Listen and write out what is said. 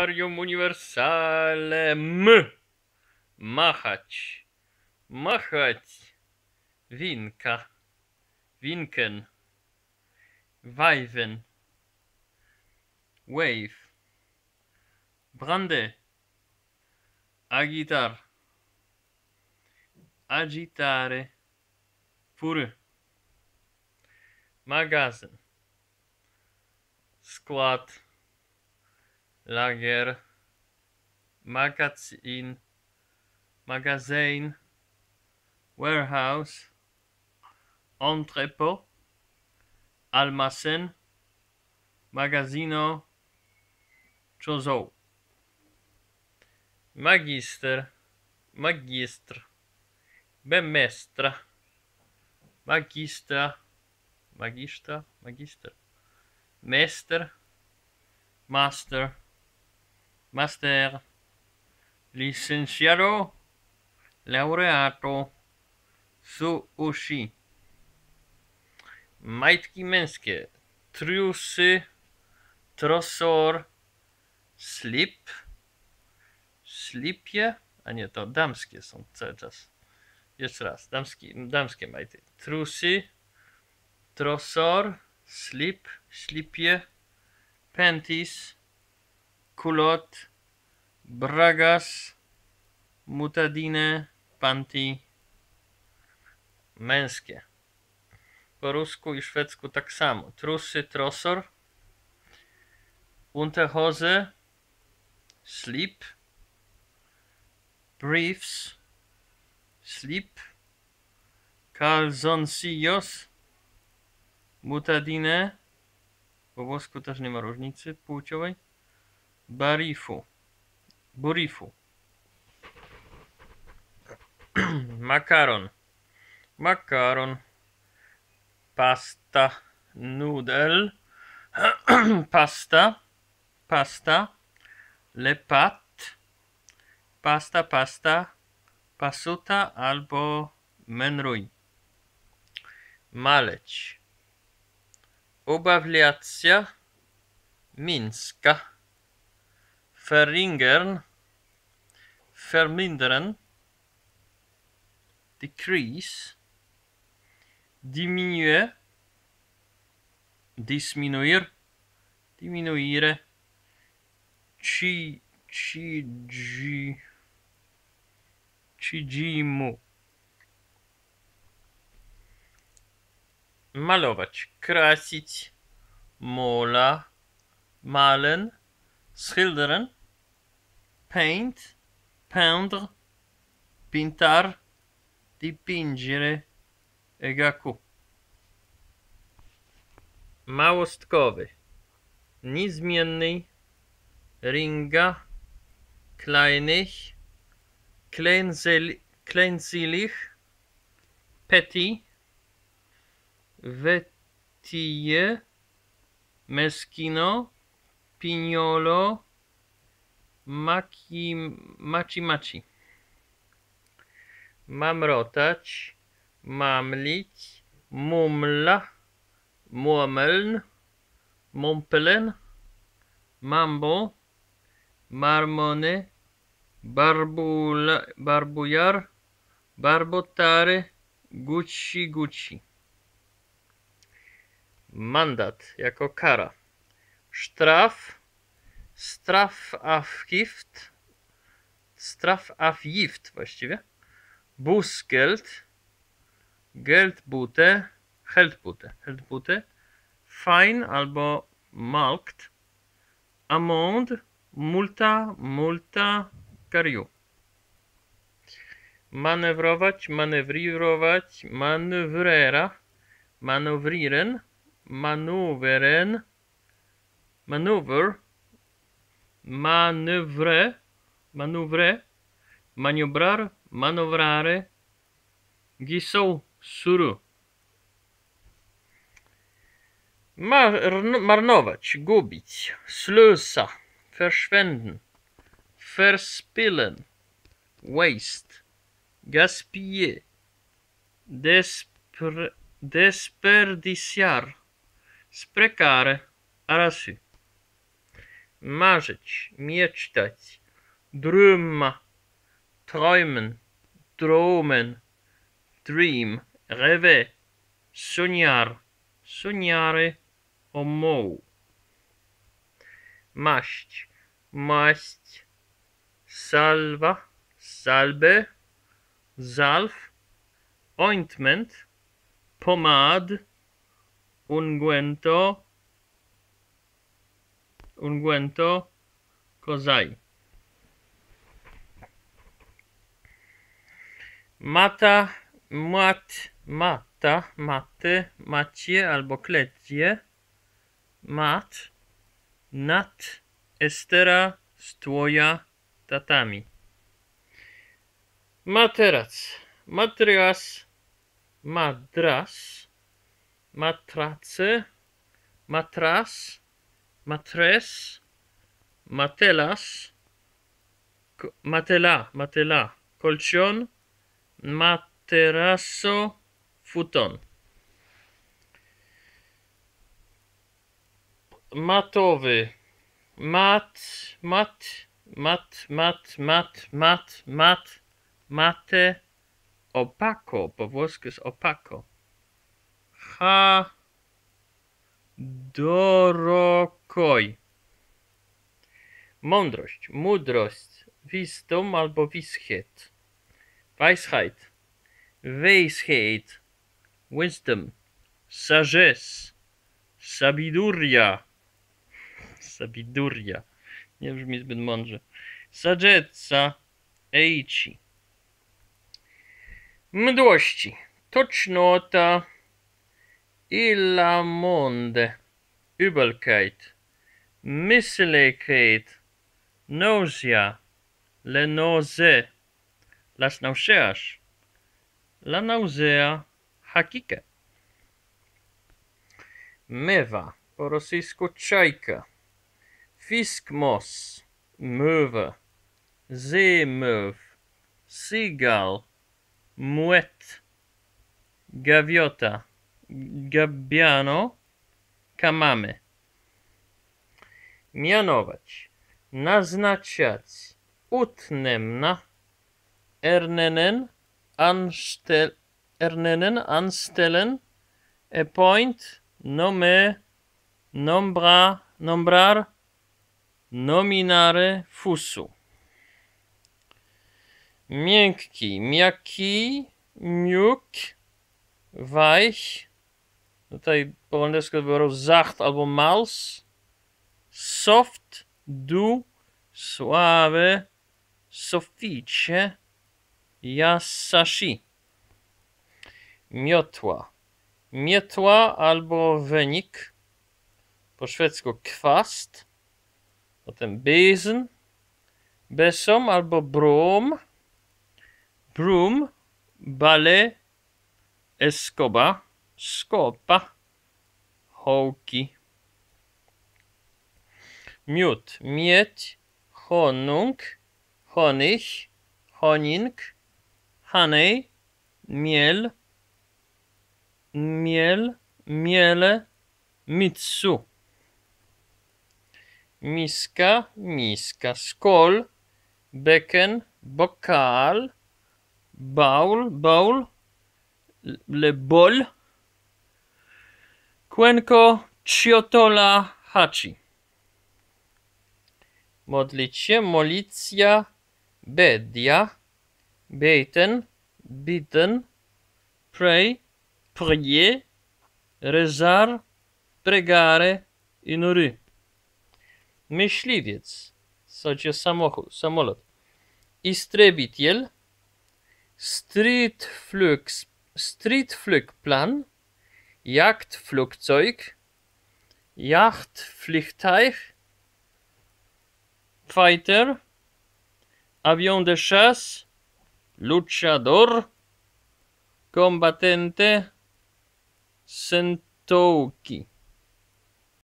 Arium universale M. Machać. Machać. Winka. Winken. Wajwen. Wave. Brande. Agitar. Agitare. Fury. Magazyn. Skład. Lager. Magazin. Magazyn. Warehouse. Entrepot. Almacen. Magazino. Chozo. Magister. Magistr. Bemestra. Magistra. Magistra. Magister. Mester. Master. Master. Licenciado. Laureato. Su ushi. Majtki męskie. Triusy. Trosor. Slip. Slipie. A nie, to damskie są cały czas. Jeszcze raz. Damski, damskie majty. Trusy. Trosor. Slip. Slipie. Panties. Kulot. Bragas. Mutadine. Panty. Męskie. Po rusku i szwedzku tak samo. Trusy, trosor. Unterhose. Slip. Briefs. Slip. Calzoncillos. Mutadine. Po włosku też nie ma różnicy płciowej. Barifu. Burifu. Makaron. Makaron. Pasta. Nudel. pasta. Pasta. Lepat. Pasta, pasta. Pasuta albo menruj. Maleć. Ubawliacja. Minska. Verringern. Verminderen. Decrease. Diminuer. Disminuir. Diminuire. Ci, ci, ci, Cidzimu. Malować. Krasić. Mola. Malen. Schilderen. Paint. Peindre. Pintar. Dipingere. Egaku. Małostkowy. Niezmienny. Ringa. Kleinig. Kleinzel, kleinzielig. Petit. Vetille. Meschino. Pignolo. Maki, maci maci. Mamrotać. Mamlić. Mumla. Murmeln. Mumpelen. Mambo. Marmone. Barbula, barbujar. Barbottare. Gucci Gucci. Mandat jako kara. Straf. Strafavgift. Strafavgift właściwie. Bußgeld. Geldbute. Heldbute. Heldbute. Fine albo Malkt. Amende. Multa. Multa. Kariu. Manewrować. Manewrirować. Manewrera. Manewrieren. Maneweren. Maneuver. Manewre. Manewre. Maniobrar. Manowrare. Gisou. Suru. Mar marnować, gubić, slösa, verschwenden, verspillen, waste, gaspiller, despre, desperdiciar, sprecare, arasy. Marzyć, miecztać, drömma, träumen, dromen, dream, rêver, sonhar, sonhare, omo. Maść, maść, salwa, salbe, zalf, ointment, pomad, unguento, unguento, kozai. Mata, mat, mata, maty, macie albo klecie, mat, nat, estera, stłoja, tatami. Materac, matryas, madras, matrace, matras, Matres, Matelas, Matela, Matela, Colchón, Materazo, Futon. Matowy. Mat, mat, mat, mat, mat, mat, mat, mate, opako. Po włosku jest opako. Ha, dorok dorokoj. Mądrość, mudrość, wisdom albo wischet. Weisheit, weisheit, wisdom, sagesse, sabiduria. Sabiduria. Nie brzmi zbyt mądrze. Saggezza, eici. Mdłości, tocznota, illa monde, Übelkeit, Nausée, las nauseas, la nausea, hakike. Mewa, po rosyjsku czajka, fiskmos, möwe, zeemöw, seagull, muet, gaviota, gabbiano, kamamy. Mianować, naznaczać, utnemna, ernenen, anstel, ernenen, anstellen, appoint, nome, nombra, nombrar, nominare, fusu. Miękki, miaki, miuk, weich, tutaj po angielsku było zacht albo mals, soft, du, suave, soficie, yasashi. Miotła. Mietła albo wenik, po szwedzku kwast, potem besen, besom albo brom, broom, bale, escoba, skopa, hołki. Miód, miedź, honung, honig, honing, honey, miel, miel, miele, mitsu. Miska, miska, skol, beken, bokal, baul, bowl, le bol, Cuenco Ciotola Hachi. Modlić się, molicja, bedia, beten, bitten, pray, prier, rezar, pregare, inury. Myśliwiec, socie samochód, samolot. Istrebitiel, streetflug, streetflugplan, Jagdflugzeug, Yachtflugzeug, Fighter, Avion de chasse, Luchador, Combatente, Sentouki.